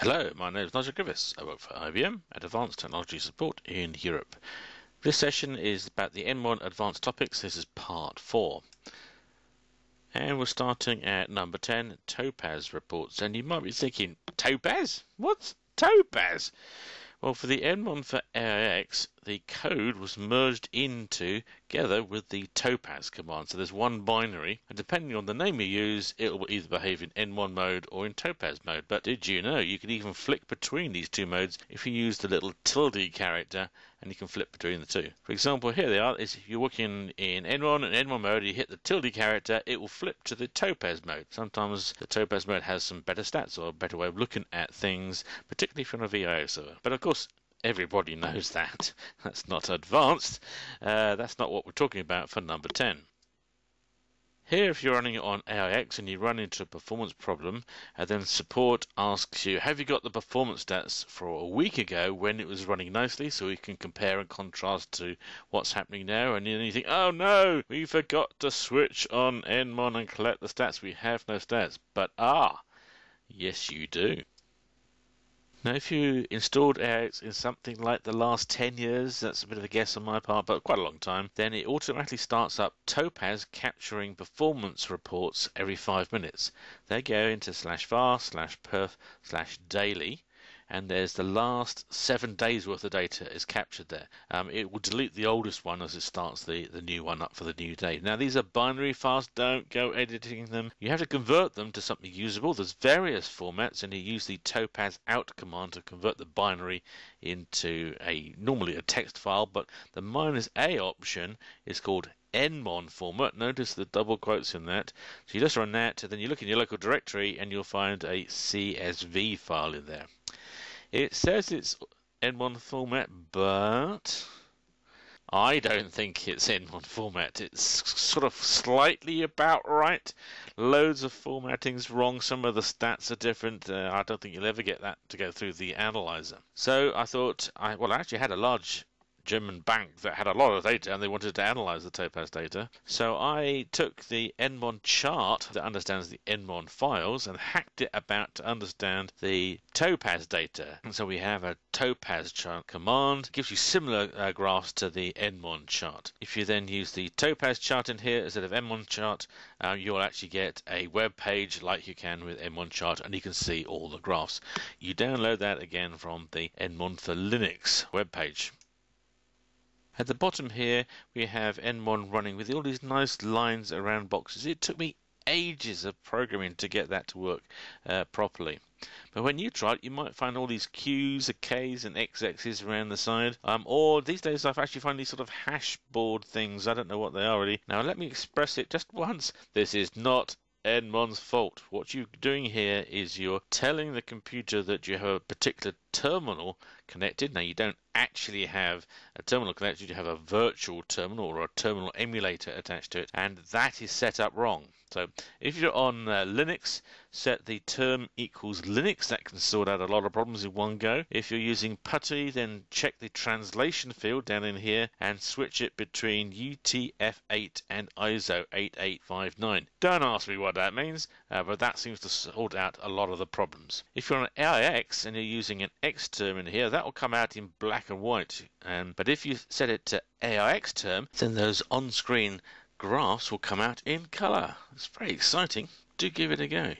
Hello, my name is Nigel Griffiths. I work for IBM at Advanced Technology Support in Europe. This session is about the Nmon Advanced Topics. This is part 4. And we're starting at number 10, Topas reports. And you might be thinking, Topas? What's Topas? Well, for the Nmon for AIX, the code was merged into together with the topas command. So there's one binary, and depending on the name you use, it will either behave in Nmon mode or in topas mode. But did you know you can even flick between these two modes if you use the little tilde character and you can flip between the two. For example, here they are. Is if you're working in Nmon and Nmon mode, you hit the tilde character, it will flip to the topas mode. Sometimes the topas mode has some better stats or a better way of looking at things, particularly from a VIO server. But of course, everybody knows that. That's not advanced. Uh, that's not what we're talking about for number 10. Here, if you're running it on AIX and you run into a performance problem, and then support asks you, have you got the performance stats for a week ago when it was running nicely so we can compare and contrast to what's happening now? And then you think, oh no, we forgot to switch on Nmon and collect the stats. We have no stats. But ah, yes you do. Now, if you installed AIX in something like the last 10 years, that's a bit of a guess on my part, but quite a long time, then it automatically starts up Topas capturing performance reports every five minutes. They go into slash var slash perf slash daily and there's the last seven days worth of data is captured there. Um, it will delete the oldest one as it starts the, the new one up for the new day. Now these are binary files, don't go editing them. You have to convert them to something usable. There's various formats and you use the topaz out command to convert the binary into a normally a text file, but the minus a option is called nmon format. Notice the double quotes in that. So you just run that, and then you look in your local directory and you'll find a CSV file in there. It says it's Nmon format, but I don't think it's Nmon format. It's sort of slightly about right. Loads of formatting's wrong. Some of the stats are different. Uh, I don't think you'll ever get that to go through the analyzer. So I thought, I well, I actually had a large German bank that had a lot of data and they wanted to analyze the Topas data. So I took the Nmon chart that understands the Nmon files and hacked it about to understand the Topas data. And so we have a topaschart command. It gives you similar uh, graphs to the Nmon chart. If you then use the topaschart in here instead of Nmon chart, uh, you'll actually get a web page like you can with Nmon chart and you can see all the graphs. You download that again from the Nmon for Linux web page. At the bottom here, we have Nmon running with all these nice lines around boxes. It took me ages of programming to get that to work uh, properly. But when you try it, you might find all these Qs, Ks, and XXs around the side. Um, or these days, I've actually found these sort of hash board things. I don't know what they are really. Now, let me express it just once. This is not Nmon's fault. What you're doing here is you're telling the computer that you have a particular terminal connected. Now, you don't actually have a terminal connected, you have a virtual terminal or a terminal emulator attached to it, and that is set up wrong. So if you're on uh, Linux, set the term equals Linux. That can sort out a lot of problems in one go. If you're using PuTTY, then check the translation field down in here and switch it between UTF-8 and ISO 8859. Don't ask me what that means, uh, but that seems to sort out a lot of the problems. If you're on AIX and you're using an X term in here, that will come out in black and white. Um, but if you set it to AIX term, then those on-screen graphs will come out in color. It's very exciting. Do give it a go.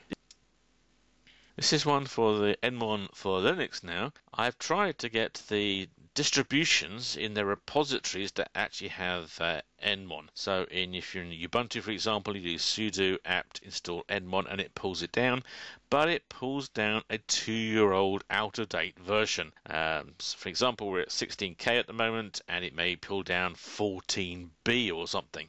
This is one for the Nmon for Linux now. I've tried to get the distributions in their repositories that actually have uh, Nmon. So in if you're in Ubuntu, for example, you do sudo apt install Nmon and it pulls it down, but it pulls down a two-year-old out-of-date version. Um, so for example, we're at 16k at the moment, and it may pull down 14b or something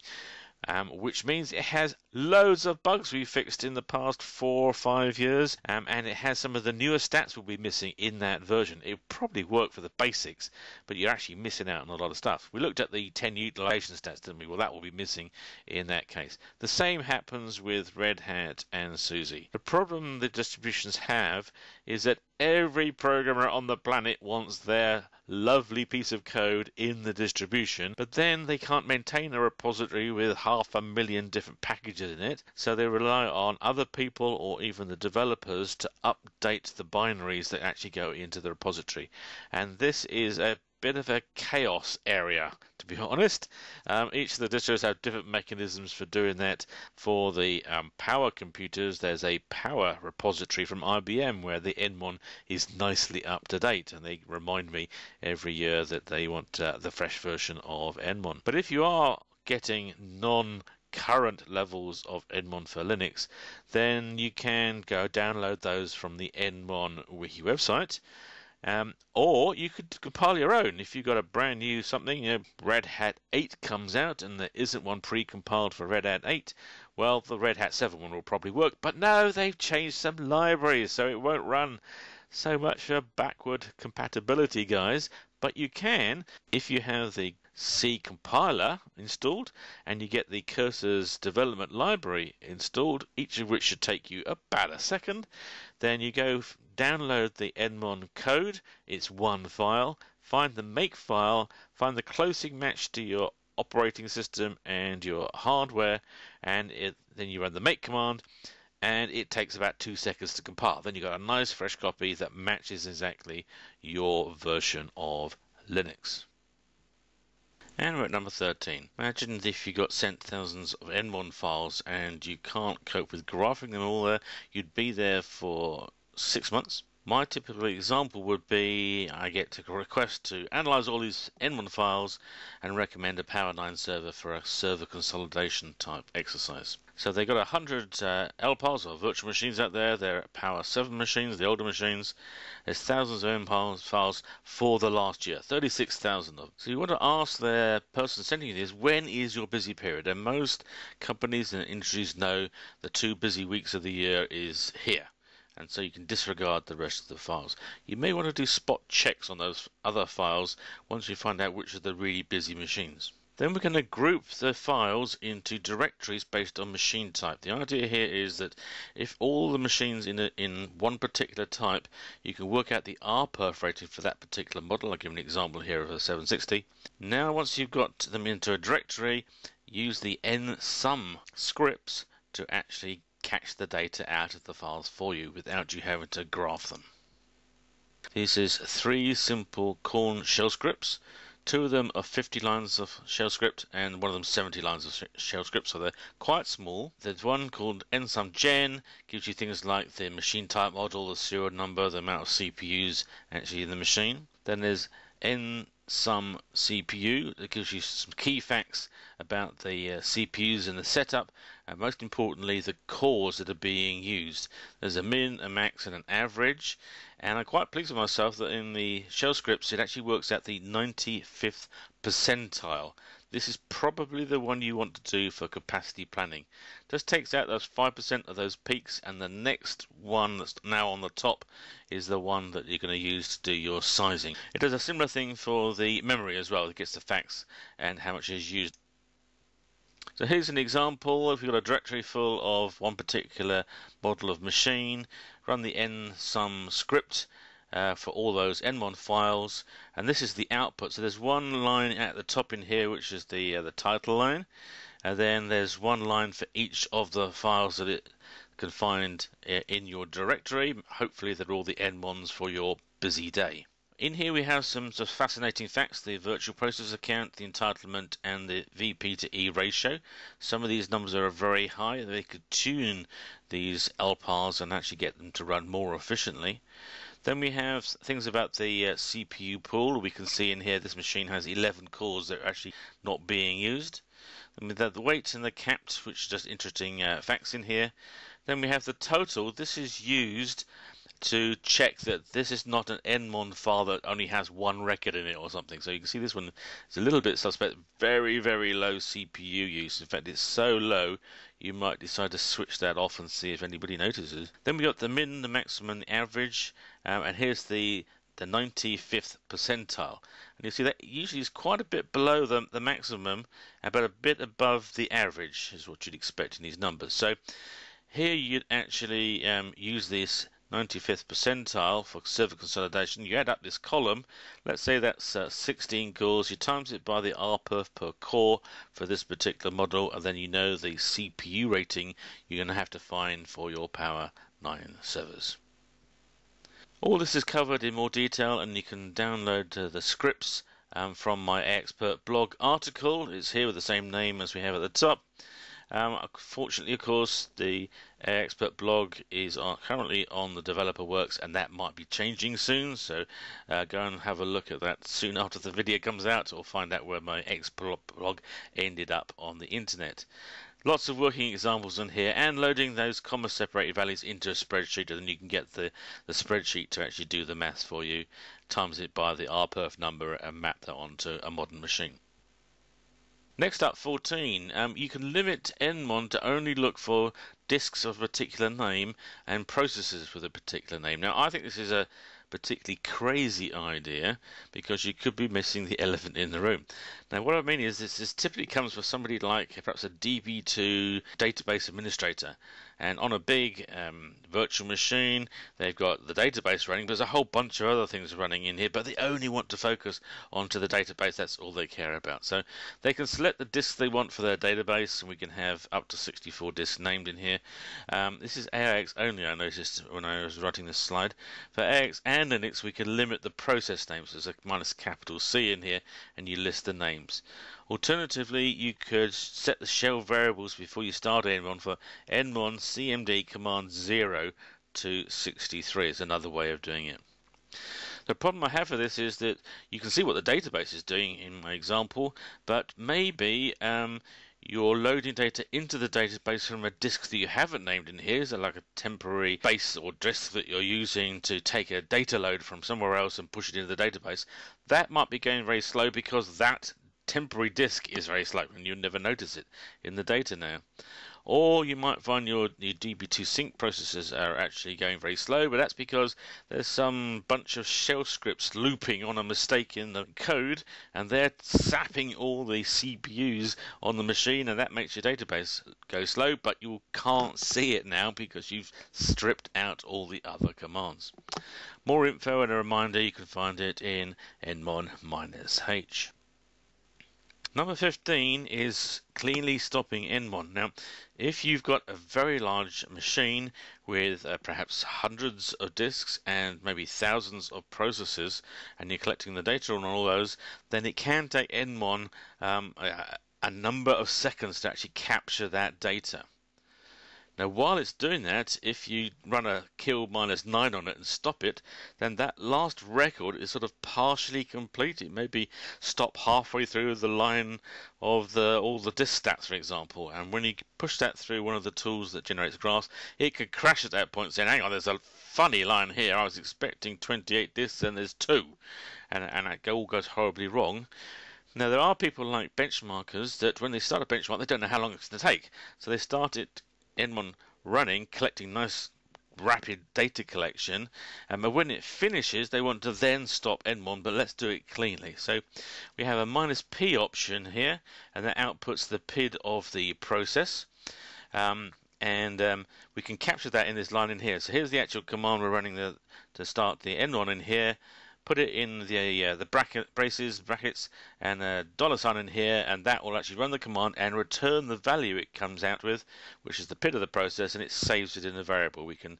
um, which means it has loads of bugs we fixed in the past four or five years, um, and it has some of the newer stats we'll be missing in that version. It probably work for the basics, but you're actually missing out on a lot of stuff. We looked at the 10 utilization stats, didn't we? Well, that will be missing in that case. The same happens with Red Hat and SUSE. The problem the distributions have is that every programmer on the planet wants their lovely piece of code in the distribution, but then they can't maintain a repository with half a million different packages in it, so they rely on other people or even the developers to update the binaries that actually go into the repository. And this is a bit of a chaos area, to be honest. Um, each of the distros have different mechanisms for doing that. For the um, power computers, there's a power repository from IBM where the Nmon is nicely up to date, and they remind me every year that they want uh, the fresh version of Nmon. But if you are getting non current levels of Nmon for Linux, then you can go download those from the Nmon wiki website. Um, or you could compile your own. If you've got a brand new something, you know, Red Hat 8 comes out and there isn't one pre-compiled for Red Hat 8, well, the Red Hat 7 one will probably work. But no, they've changed some libraries, so it won't run. So much for backward compatibility, guys. But you can, if you have the C compiler installed and you get the curses development library installed, each of which should take you about a second, then you go download the Nmon code, it's one file, find the make file, find the closing match to your operating system and your hardware, and it, then you run the make command, and it takes about two seconds to compile. Then you've got a nice fresh copy that matches exactly your version of Linux. And we're at number 13. Imagine if you got sent thousands of Nmon files and you can't cope with graphing them all there, you'd be there for six months. My typical example would be I get a request to analyze all these Nmon files and recommend a Power9 server for a server consolidation type exercise. So they've got 100 uh, or virtual machines out there. They're Power 7 machines, the older machines. There's thousands of MPARS files for the last year, 36,000 of them. So you want to ask the person sending you this, when is your busy period? And most companies and industries know the two busy weeks of the year is here and so you can disregard the rest of the files. You may want to do spot checks on those other files once you find out which are the really busy machines. Then we're going to group the files into directories based on machine type. The idea here is that if all the machines in a, in one particular type, you can work out the R rating for that particular model. I'll give an example here of a 760. Now once you've got them into a directory, use the nsum scripts to actually catch the data out of the files for you without you having to graph them. This is three simple Korn shell scripts. Two of them are 50 lines of shell script and one of them 70 lines of shell script, so they're quite small. There's one called nsumgen, gives you things like the machine type model, the serial number, the amount of CPUs actually in the machine. Then there's nsum CPU that gives you some key facts about the uh, CPUs and the setup and most importantly the cores that are being used. There's a min, a max and an average and I'm quite pleased with myself that in the shell scripts it actually works out the 95th percentile. This is probably the one you want to do for capacity planning. Just takes out those 5% of those peaks and the next one that's now on the top is the one that you're going to use to do your sizing. It does a similar thing for the memory as well. It gets the facts and how much is used. So here's an example. If you've got a directory full of one particular model of machine, run the nsum script uh, for all those Nmon files, and this is the output. So there's one line at the top in here, which is the uh, the title line, and then there's one line for each of the files that it can find uh, in your directory. Hopefully, they're all the Nmons for your busy day. In here we have some sort of fascinating facts, the virtual processor count, the entitlement and the VP to E ratio. Some of these numbers are very high. They could tune these LPARs and actually get them to run more efficiently. Then we have things about the uh, CPU pool. We can see in here this machine has 11 cores that are actually not being used. Then we have the weight and the capped, which are just interesting uh, facts in here. Then we have the total. This is used to check that this is not an Nmon file that only has one record in it or something. So you can see this one is a little bit suspect. Very, very low CPU use. In fact, it's so low you might decide to switch that off and see if anybody notices. Then we got the min, the maximum, the average, um, and here's the the 95th percentile. And you see that usually is quite a bit below the, the maximum, but a bit above the average is what you'd expect in these numbers. So here you'd actually um, use this 95th percentile for server consolidation. You add up this column, let's say that's uh, 16 cores, you times it by the RPerf per core for this particular model, and then you know the CPU rating you're going to have to find for your Power 9 servers. All this is covered in more detail, and you can download uh, the scripts um, from my expert blog article. It's here with the same name as we have at the top. Um, fortunately, of course, the Expert blog is on, currently on the developer works, and that might be changing soon. So uh, go and have a look at that soon after the video comes out, or find out where my Expert blog ended up on the internet. Lots of working examples in here and loading those comma separated values into a spreadsheet and then you can get the, the spreadsheet to actually do the maths for you, times it by the RPerf number and map that onto a modern machine. Next up, 14. Um, you can limit Nmon to only look for disks of a particular name and processes with a particular name. Now, I think this is a particularly crazy idea because you could be missing the elephant in the room. Now, what I mean is this, this typically comes from somebody like perhaps a DB2 database administrator and on a big um, virtual machine, they've got the database running, but there's a whole bunch of other things running in here, but they only want to focus onto the database. That's all they care about. So they can select the disks they want for their database, and we can have up to 64 disks named in here. Um, this is AIX only, I noticed when I was writing this slide. For AIX and Linux, we can limit the process names. There's a minus capital C in here, and you list the names. Alternatively, you could set the shell variables before you start Nmon for Nmon cmd command 0 to 63 is another way of doing it. The problem I have with this is that you can see what the database is doing in my example, but maybe um, you're loading data into the database from a disk that you haven't named in here, so like a temporary base or disk that you're using to take a data load from somewhere else and push it into the database. That might be going very slow because that temporary disk is very slow and you never notice it in the data now. Or you might find your, your DB2 sync processes are actually going very slow, but that's because there's some bunch of shell scripts looping on a mistake in the code and they're sapping all the CPUs on the machine and that makes your database go slow, but you can't see it now because you've stripped out all the other commands. More info and a reminder, you can find it in nmon-h. Number 15 is cleanly stopping Nmon. Now, if you've got a very large machine with uh, perhaps hundreds of disks and maybe thousands of processes, and you're collecting the data on all those, then it can take Nmon um, a, a number of seconds to actually capture that data. Now, while it's doing that, if you run a kill minus 9 on it and stop it, then that last record is sort of partially complete. It maybe stop halfway through the line of the all the disk stats, for example. And when you push that through one of the tools that generates graphs, it could crash at that point saying, hang on, there's a funny line here. I was expecting 28 disks and there's two. And, and it all goes horribly wrong. Now, there are people like benchmarkers that when they start a benchmark, they don't know how long it's going to take. So they start it Nmon running, collecting nice rapid data collection. Um, and when it finishes, they want to then stop Nmon, but let's do it cleanly. So we have a minus P option here, and that outputs the PID of the process. Um, and um, we can capture that in this line in here. So here's the actual command we're running the, to start the Nmon in here put it in the uh, the bracket braces brackets and a dollar sign in here and that will actually run the command and return the value it comes out with which is the PID of the process and it saves it in a variable. We can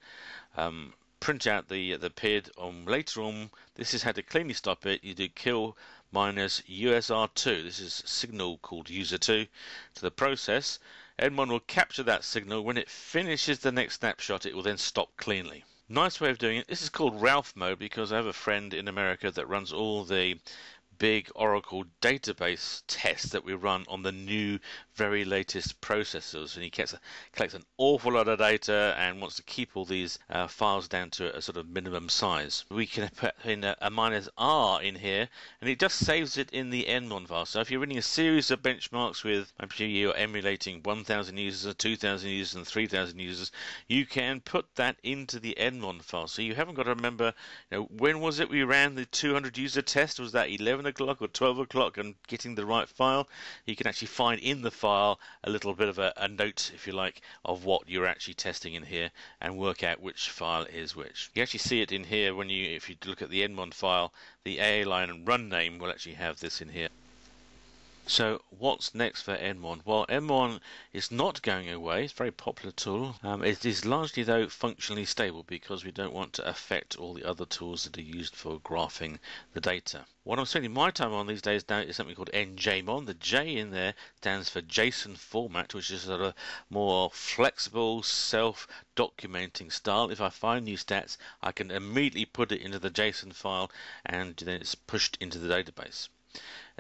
um, print out the the PID on later on. This is how to cleanly stop it. You do kill minus USR2 this is signal called user2 to the process. Nmon will capture that signal. When it finishes the next snapshot it will then stop cleanly Nice way of doing it. This is called Ralph mode because I have a friend in America that runs all the big Oracle database test that we run on the new, very latest processors. And he gets, collects an awful lot of data and wants to keep all these uh, files down to a sort of minimum size. We can put in a, a, minus R in here, and it just saves it in the Nmon file. So if you're running a series of benchmarks with, I'm sure you're emulating 1,000 users, 2,000 users, and 3,000 users, you can put that into the Nmon file. So you haven't got to remember, you know, when was it we ran the 200 user test? Was that 11 o'clock or 12 o'clock and getting the right file, you can actually find in the file a little bit of a, a note, if you like, of what you're actually testing in here and work out which file is which. You actually see it in here when you, if you look at the Nmon file, the AA line and run name will actually have this in here. So what's next for Nmon? Well, Nmon is not going away. It's a very popular tool. Um, it is largely, though, functionally stable because we don't want to affect all the other tools that are used for graphing the data. What I'm spending my time on these days now is something called NJMon. The J in there stands for JSON format, which is a more flexible, self-documenting style. If I find new stats, I can immediately put it into the JSON file and then it's pushed into the database.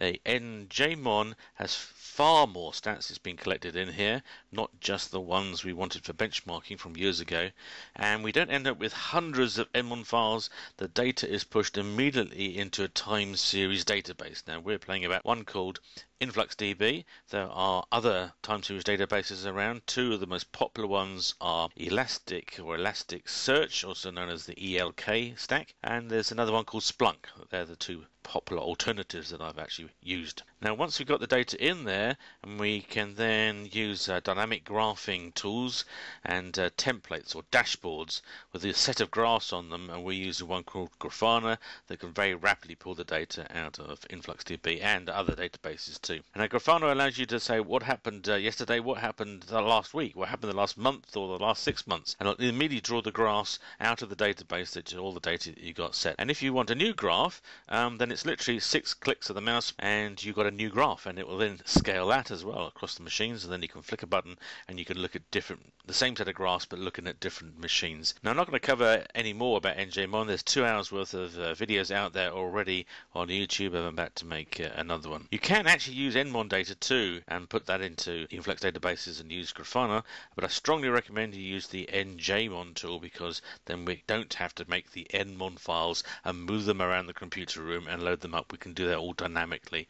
A NJMon has far more stats that's been collected in here, not just the ones we wanted for benchmarking from years ago. And we don't end up with hundreds of Nmon files. The data is pushed immediately into a time series database. Now we're playing about one called InfluxDB. There are other time series databases around. Two of the most popular ones are Elastic or Elasticsearch, also known as the ELK stack, and there's another one called Splunk. They're the two popular alternatives that I've actually used. Now once we've got the data in there and we can then use uh, dynamic graphing tools and uh, templates or dashboards with a set of graphs on them and we use one called Grafana that can very rapidly pull the data out of InfluxDB and other databases too. And Grafana allows you to say what happened uh, yesterday, what happened the last week, what happened the last month or the last six months and it'll immediately draw the graphs out of the database that all the data that you got set. And if you want a new graph um, then it's it's literally six clicks of the mouse and you've got a new graph and it will then scale that as well across the machines and then you can flick a button and you can look at different the same set of graphs but looking at different machines. Now I'm not going to cover any more about NJMon. There's two hours worth of uh, videos out there already on YouTube. I'm about to make uh, another one. You can actually use Nmon data too and put that into Influx databases and use Grafana but I strongly recommend you use the NJMon tool because then we don't have to make the Nmon files and move them around the computer room and load them up, we can do that all dynamically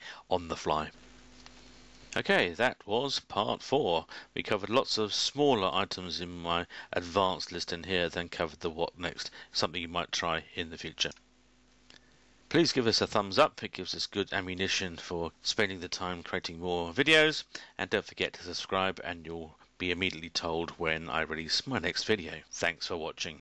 the fly. Okay, that was part four. We covered lots of smaller items in my advanced list in here, then covered the what next, something you might try in the future. Please give us a thumbs up, it gives us good ammunition for spending the time creating more videos, and don't forget to subscribe and you'll be immediately told when I release my next video. Thanks for watching.